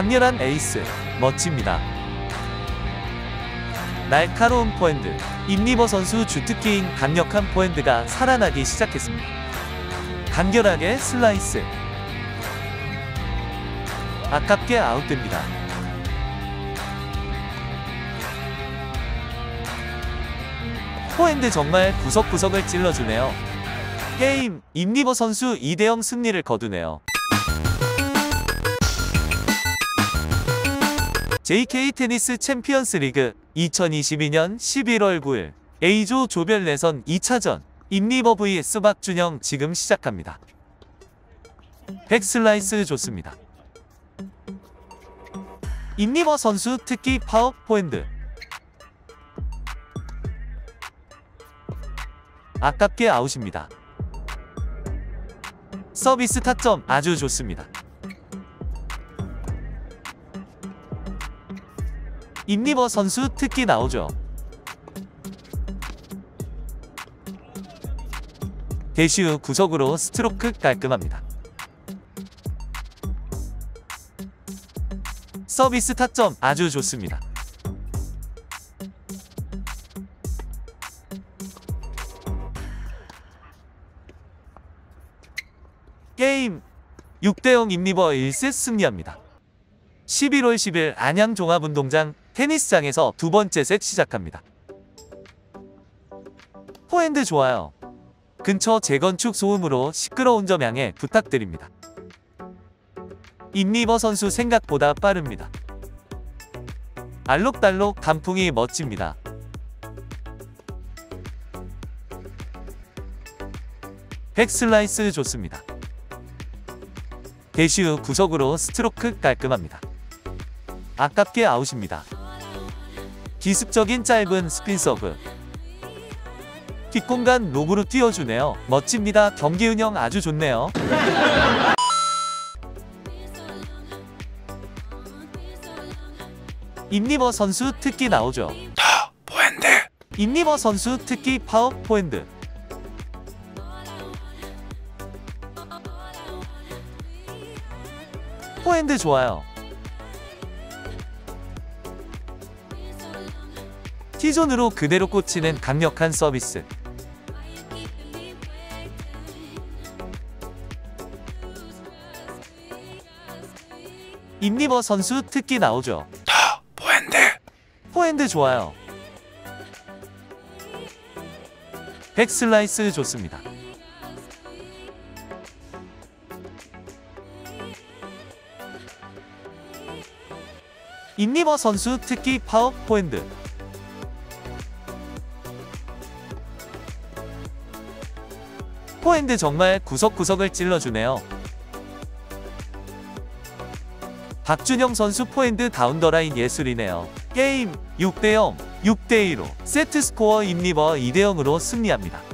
강렬한 에이스, 멋집니다. 날카로운 포핸드, 임리버 선수 주특기인 강력한 포핸드가 살아나기 시작했습니다. 간결하게 슬라이스. 아깝게 아웃됩니다. 포핸드 정말 구석구석을 찔러주네요. 게임, 임리버 선수 2대0 승리를 거두네요. JK 테니스 챔피언스 리그 2022년 11월 9일 A조 조별 예선 2차전 임리버 vs 박준영 지금 시작합니다. 백슬라이스 좋습니다. 임리버 선수 특기 파워 포핸드 아깝게 아웃입니다. 서비스 타점 아주 좋습니다. 임리버 선수 특기 나오죠. 대시 후 구석으로 스트로크 깔끔합니다. 서비스 타점 아주 좋습니다. 게임 6대0 임리버 1세 승리합니다. 11월 10일 안양 종합운동장 테니스장에서 두 번째 셋 시작합니다. 포핸드 좋아요. 근처 재건축 소음으로 시끄러운 점 양해 부탁드립니다. 임리버 선수 생각보다 빠릅니다. 알록달록 단풍이 멋집니다. 백슬라이스 좋습니다. 대시 후 구석으로 스트로크 깔끔합니다. 아깝게 아웃입니다. 기습적인 짧은 스핀 서브. 뒷공간 로브로 띄워주네요. 멋집니다. 경기 운영 아주 좋네요. 임리버 선수 특기 나오죠. the forehand 임리버 선수 특기 파워 포핸드. 포핸드 좋아요. T존으로 그대로 꽂히는 강력한 서비스. 임리버 선수 특기 나오죠. the forehand 포핸드 좋아요. 백슬라이스 좋습니다. 임리버 선수 특기 파워 포핸드. 포핸드 정말 구석구석을 찔러주네요. 박준영 선수 포핸드 down the line 예술이네요. 게임 6대0, 6대2로 세트 스코어 임리버 2대0으로 승리합니다.